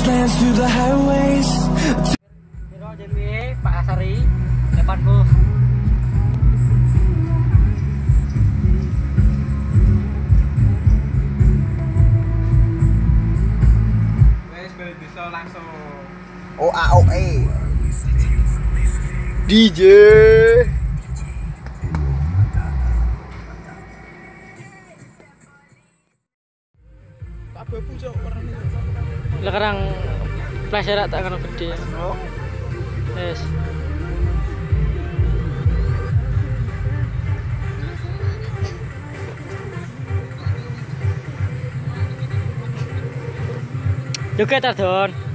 wastelands through the highways. Biro Pak Asari depanku. Wes balik bisa langsung. O A O E. DJ. Abu-abu cok warnanya. Sekarang flash tak akan gede. Oh. Yes. Juga tardon.